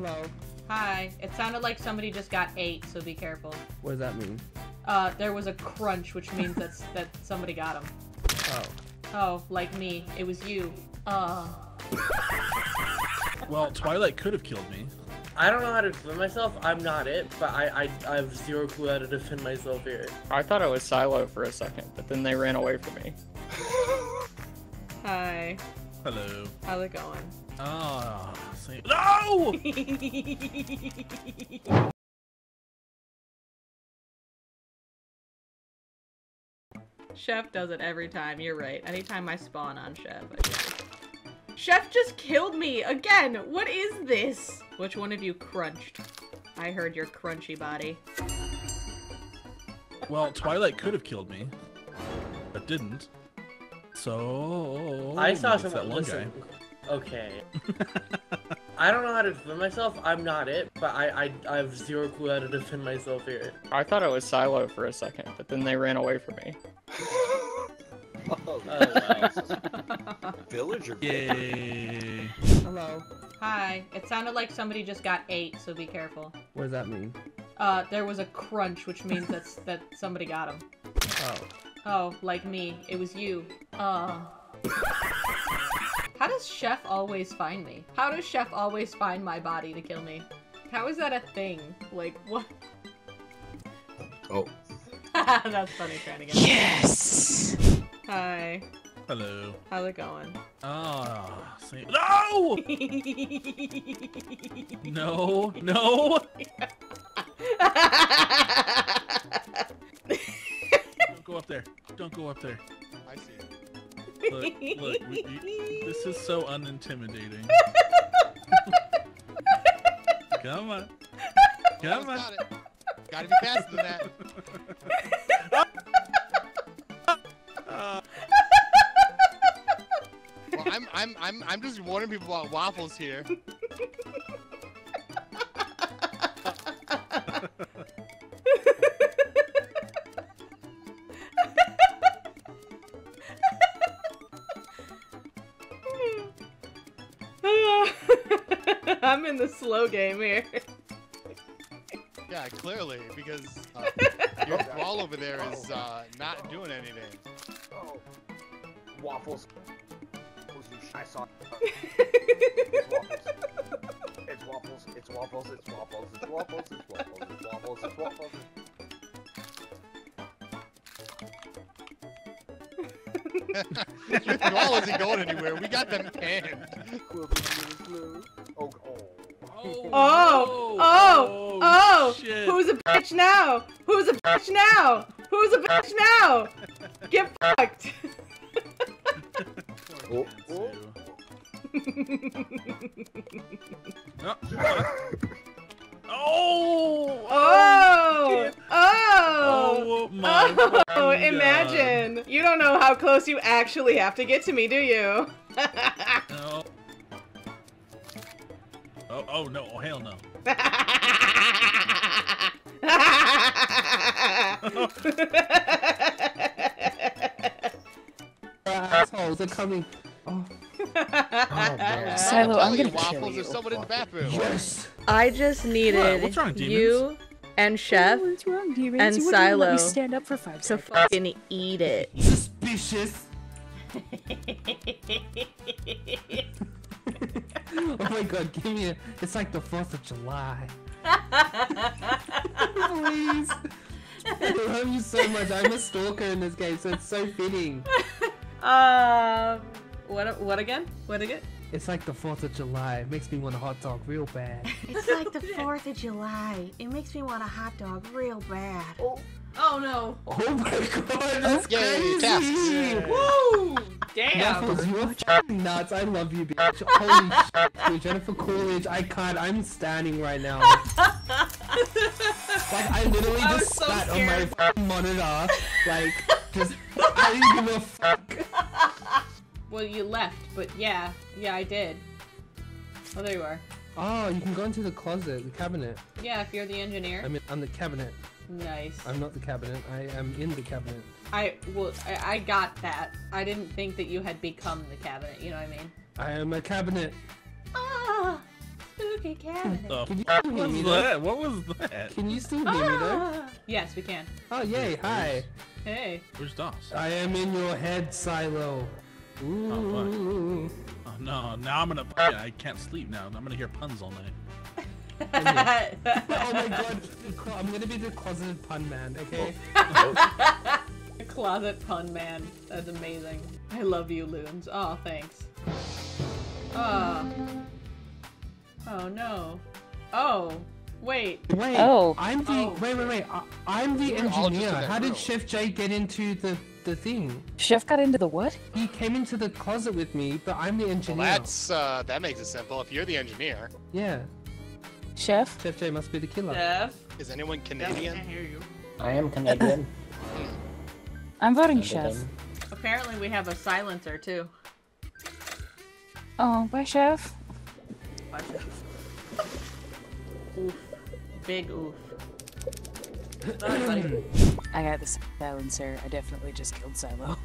Hello. Hi. It sounded like somebody just got eight, so be careful. What does that mean? Uh, there was a crunch, which means that's that somebody got him. Oh. Oh, like me. It was you. Uh. Well, Twilight could have killed me. I don't know how to defend myself. I'm not it, but I, I, I have zero clue how to defend myself here. I thought it was Sylo for a second, but then they ran away from me. Hi. Hello. How's it going? Ah, say no! Chef does it every time. You're right. Anytime I spawn on Chef, I do. Chef just killed me again. What is this? Which one of you crunched? I heard your crunchy body. Well, Twilight could have killed me, but didn't. So I saw it's that someone. one Listen. Okay. I don't know how to defend myself. I'm not it, but I, I, I have zero clue how to defend myself here. I thought it was Sylo for a second, but then they ran away from me. Oh, wow. Villager. guy. Yay! Hello. Hi. It sounded like somebody just got ate, so be careful. What does that mean? Uh, there was a crunch, which means that's that somebody got him. Oh. Oh, like me. It was you. Uh. How does Chef always find me? How does Chef always find my body to kill me? How is that a thing? Like, what? Oh. That's funny trying to get. Yes! Hi. Hello. How's it going? Ah, say no! No, no! Don't go up there. Don't go up there. I see it. Look, look. This is so unintimidating. Come on. Come on. Got Gotta be faster than that. Well, I'm, I'm, I'm, I'm just warning people about waffles here. in the slow game here. Yeah, clearly, because uh, your wall over there is uh, not doing anything. Oh, waffles. I saw. It's waffles. It's waffles. It's waffles. It's waffles. It's waffles. It's waffles. It's waffles. It's waffles. Your wall isn't going anywhere. We got them panned. Oh, oh. oh, Oh, oh, oh, shit. Who's a bitch now? Who's a bitch now? Who's a bitch now? Get fucked. Oh, oh. Oh! Oh, oh, Oh oh, imagine. You don't know how close you actually have to get to me, do you? Oh, oh no, oh hell no. Assholes, they're coming. Oh. man. Sylo, I'm gonna kill you. There's someone in the bathroom. Yes. I just needed What's wrong, you and Chef What's wrong, and you wouldn't even let me Sylo stand up for five to fucking eat it. Suspicious. oh my god, give me a. It's like the 4th of July. Please. I love you so much. I'm a stalker in this game, so it's so fitting. Um, what? What again? What again? It's like the 4th of July. It makes me want a hot dog real bad. It's like the 4th of July. It makes me want a hot dog real bad. Oh, oh no! Oh my god, that's Yay, crazy! tasks. Woo! Damn! Waffles, you are fucking nuts. I love you, bitch. Holy shit, dude. Jennifer Coolidge. I can't. I'm standing right now. like, I literally I was just so sat on my monitor. Like, just. I didn't give a fuck. Well, you left, but yeah, yeah, I did. Oh, there you are. Oh, you can go into the closet, the cabinet. Yeah, if you're the engineer. I'm, in, I'm the cabinet. Nice. I'm not the cabinet. I am in the cabinet. I well, I, I got that. I didn't think that you had become the cabinet. You know what I mean? I am a cabinet. Ah, spooky cabinet. The Can you fuck still was me though? that? What was that? Can you still hear me though? Ah! Yes, we can. Oh yay, hi. Hey. Where's DOS? I am in your head, Sylo. Ooh. Oh no, now I'm gonna. Yeah, I can't sleep now. I'm gonna hear puns all night. oh my god, I'm gonna be the closeted pun man, okay? The closet pun man. That's amazing. I love you, Loons. Oh, thanks. Oh. Oh no. Oh. Wait. Wait, Oh. I'm the Oh. wait, wait, wait. I, I'm the We were all just in engineer. How did room. Chef J get into the the thing? Chef got into the what? He came into the closet with me, but I'm the Well, engineer. that's uh, that makes it simple. If you're the engineer, Yeah, Chef? Chef J must be the killer. Chef? is anyone Jeff, I Canadian? can't hear you. I am Canadian. I'm voting And chef. then- Apparently, we have a silencer too. Oh, bye, chef. Watch Chef. Oof. Big oof. Buddy. I got the silencer. I definitely just killed Sylo.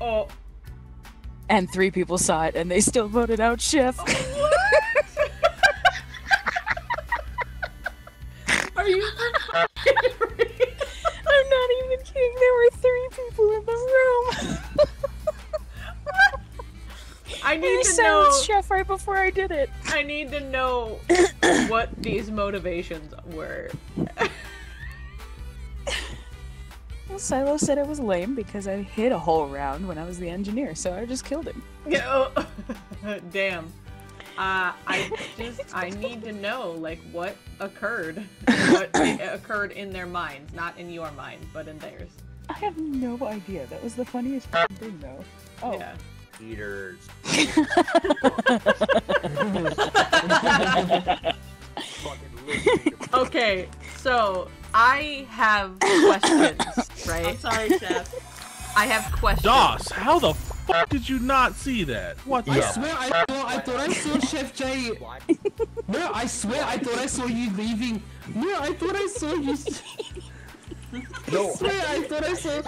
Oh. And three people saw it, and they still voted out chef. Oh, Are you? I'm not even kidding. There were three people in the room. I And need he to know. chef right before I did it. I need to know what these motivations were. Sylo said it was lame because I hit a whole round when I was the engineer, so I just killed him. Yeah, oh, Damn. Uh, I just I need to know like what occurred, what occurred in their minds, not in your mind, but in theirs. I have no idea. That was the funniest thing, though. Oh, Yeah. Eaters. Okay, so I have questions, right? I'm sorry, Chef. I have questions. DOS, how the fuck did you not see that? What I the? swear I thought I thought I saw Chef J. No, I swear I thought I saw you leaving. No, I thought I saw you. I No. swear I thought I saw.